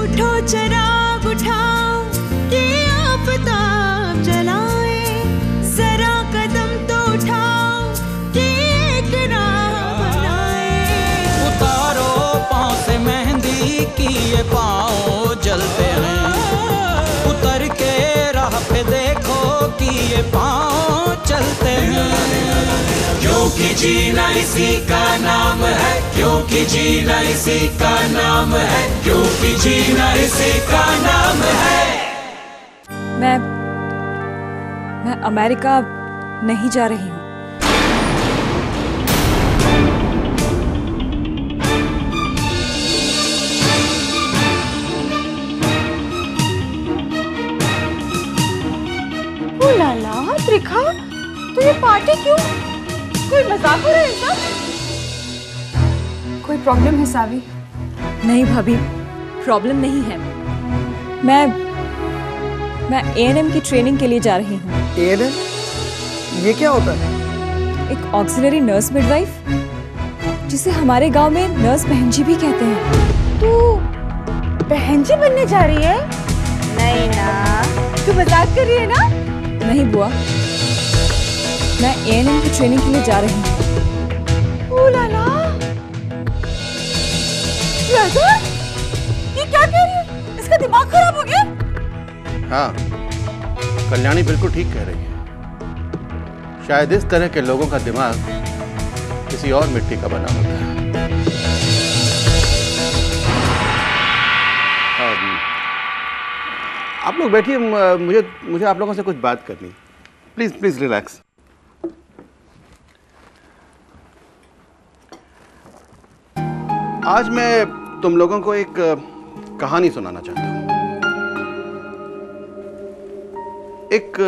उठो चराग उठाओ, कि आफताब जलाए। जरा कदम तो उठाओ, कि एक बनाए। उतारो पाँव से मेहंदी की ये पाँव जलते हैं। उतर के राह पे देखो कि ये पाँव चलते हैं। क्योंकि जीना इसी का नाम है क्योंकि जीना इसी का नाम है क्योंकि जीना इसी का नाम है। मैं मैं अमेरिका नहीं जा रही हूँ। ओ लाला त्रिखा तो ये पार्टी क्यों? कोई मज़ाक हो रहा है सब कोई प्रॉब्लम है सावी? नहीं भाभी प्रॉब्लम नहीं है। मैं मैं एएनएम की ट्रेनिंग के लिए जा रही हूँ। एएनएम ये क्या होता है? एक ऑक्सिलरी नर्स मिडवाइफ जिसे हमारे गाँव में नर्स बहन जी भी कहते हैं। तू बहन जी बनने जा रही है? नहीं ना। तू मज़ाक कर रही है ना? नहीं बुआ। मैं एएनएम की ट्रेनिंग के लिए जा रही हूँ। ओ लाला। राजा ये क्या कह रही है? इसका दिमाग खराब हो गया? हाँ कल्याणी बिल्कुल ठीक कह रही है। शायद इस तरह के लोगों का दिमाग किसी और मिट्टी का बना होता है। आप लोग बैठिए मुझे मुझे आप लोगों से कुछ बात करनी। Please please relax. आज मैं तुम लोगों को एक कहानी सुनाना चाहता हूँ। एक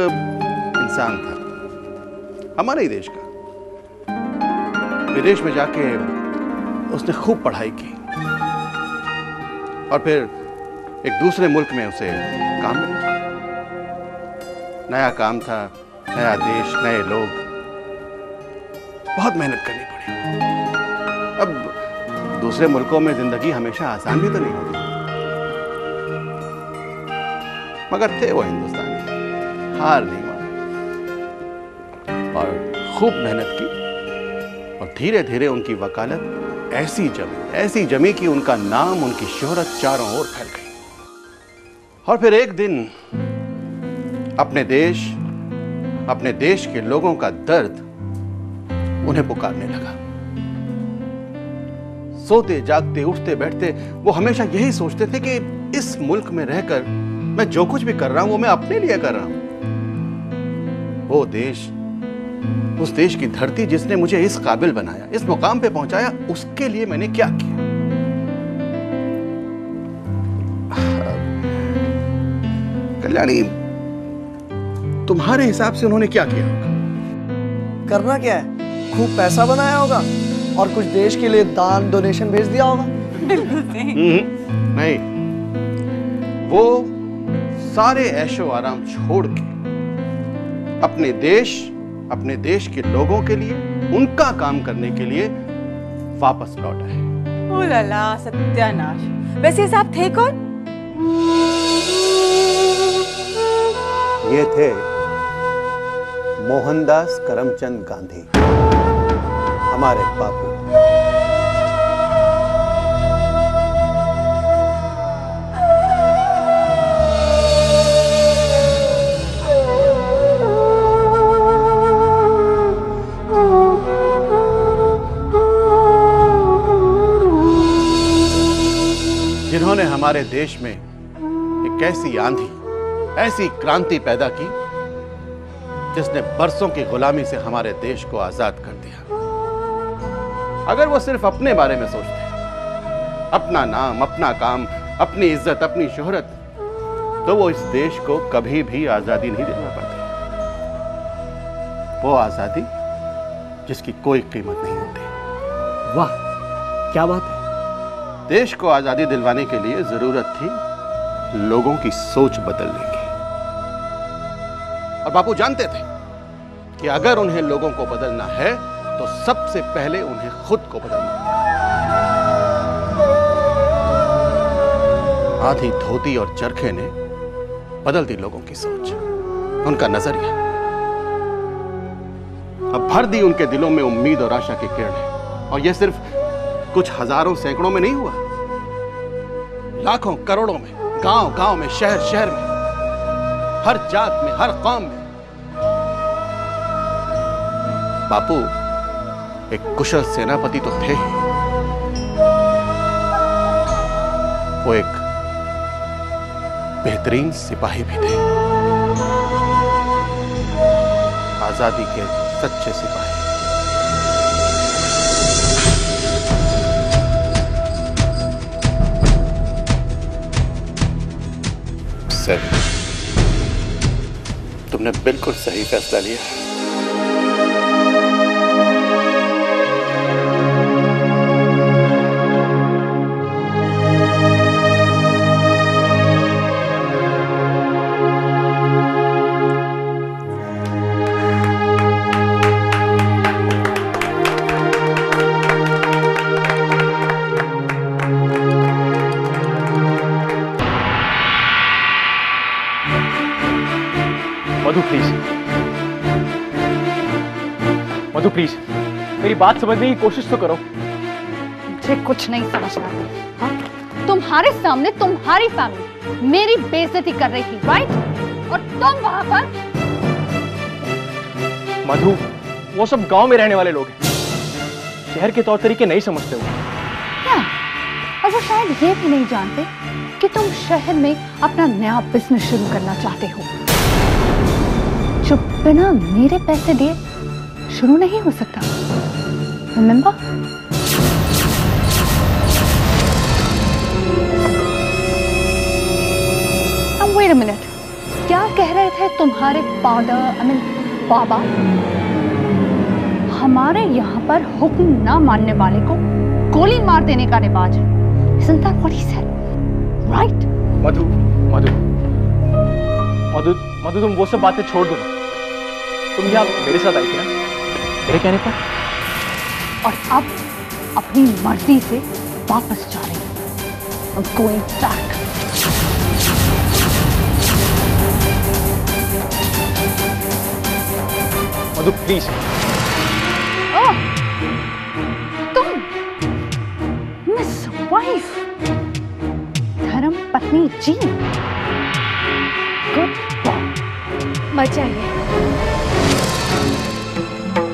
इंसान था, हमारे ही देश का। विदेश में जाके उसने खूब पढ़ाई की और फिर एक दूसरे मुल्क में उसे काम मिला। नया काम था, नया देश, नए लोग। बहुत मेहनत करनी पड़ी। अब दूसरे मुल्कों में ज़िंदगी हमेशा आसान भी तो नहीं होती। मगर थे वो हिंदुस्तानी। हार नहीं मानी। और खूब मेहनत की। और धीरे धीरे उनकी वकालत ऐसी जमी ऐसी जमी कि उनका नाम, उनकी शोहरत चारों ओर फैल गई। और फिर एक दिन अपने देश अपने देश के लोगों का दर्द उन्हें पुकारने लगा। सोते, जागते, उठते, बैठते, वो हमेशा यही सोचते थे कि इस मुल्क में रहकर मैं जो कुछ भी कर रहा हूँ, वो मैं अपने लिए कर रहा हूँ। वो देश, उस देश की धरती जिसने मुझे इस काबिल बनाया, इस मुकाम पे पहुँचाया, उसके लिए मैंने क्या किया? कल्याणी, तुम्हारे हिसाब से उन्होंने क्या किया करना क्या है? खूब पैसा बनाया होगा। और कुछ देश के लिए दान डोनेशन भेज दिया होगा। हम्म, नहीं। वो सारे ऐशो आराम छोड़ के अपने देश अपने देश के लोगों के लिए उनका काम करने के लिए वापस लौट आए। ओ लाला सत्यानाश। वैसे साहब थे कौन? ये थे मोहनदास करमचंद गांधी। हमारे बापू। जिन्होंने हमारे देश में एक ऐसी आंधी, ऐसी क्रांति पैदा की, जिसने बरसों की गुलामी से हमारे देश को आज़ाद कर अगर वो सिर्फ़ अपने बारे में सोचते अपना नाम अपना काम अपनी इज़्ज़त अपनी शोहरत तो वो इस देश को कभी भी आज़ादी नहीं दिलवा पाते। वो आज़ादी जिसकी कोई कीमत नहीं होती। वाह क्या बात है। देश को आज़ादी दिलवाने के लिए ज़रूरत थी लोगों की सोच बदलने की। और बापू जानते थे कि अगर उन्हें लोगों को बदलना है तो सबसे पहले उन्हें खुद को बदलना आधी धोती और चरखे ने बदल दी लोगों की सोच। उनका नज़रिया। अब भर दी उनके दिलों में उम्मीद और आशा की किरणें और यह सिर्फ़ कुछ हज़ारों सैकड़ों में नहीं हुआ। लाखों, करोड़ों में गाँव गाँव में शहर शहर में, हर जात में, हर कौम में। बापू एक कुशल सेनापति तो थे। ही वो एक बेहतरीन सिपाही भी थे। आज़ादी के सच्चे सिपाही। सही तुमने बिल्कुल सही फैसला लिया। मधु प्लीज़ मधु प्लीज़ मेरी बात समझने की कोशिश तो करो। मुझे कुछ नहीं समझ रहा हाँ? तुम्हारे सामने तुम्हारी फैमिली मेरी बेइज्जती कर रही थी राइट और तुम वहाँ पर मधु वो सब गाँव में रहने वाले लोग हैं। शहर के तौर तरीके नहीं समझते हो क्या? और वो शायद ये भी नहीं जानते कि तुम शहर में अपना नया बिज़नेस शुरू करना चाहते हो। बिना मेरे पैसे दिए शुरू नहीं हो सकता। रिमेंबर वेट अ मिनट क्या कह रहे थे तुम्हारे फादर आई मीन बाबा? हमारे यहाँ पर हुक्म ना मानने वाले को गोली मार देने का रिवाज Isn't that what he said? Right? मधु मधु मधु मधु, तुम वो सब बातें छोड़ दो ना। तुम यहाँ मेरे साथ आई थी ना? मेरे कहने पर? और अब अपनी मर्ज़ी से वापस जा रही हूँ। I'm going back. Madhu please Oh, तुम मिस वाइफ धर्म पत्नी जी। गुड मत जाइए।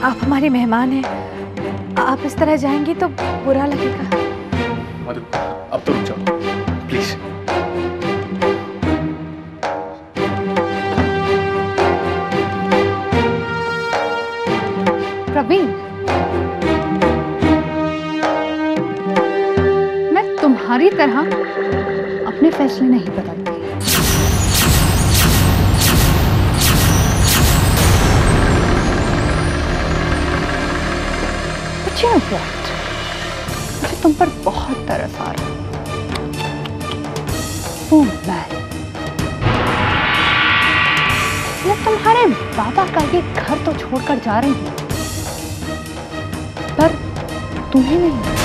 आप हमारे मेहमान हैं। आप इस तरह जाएँगी तो बुरा लगेगा। मधु अब तो रुक जाओ। प्लीज़ प्रवीण। मैं तुम्हारी तरह अपने फैसले नहीं बदलती। क्यों ब्रॉट मुझे तुम पर बहुत तरस आ रहा वो मैं। मैं तुम्हारे बाबा का ये घर तो छोड़कर जा रही हूँ। पर तुम्हें नहीं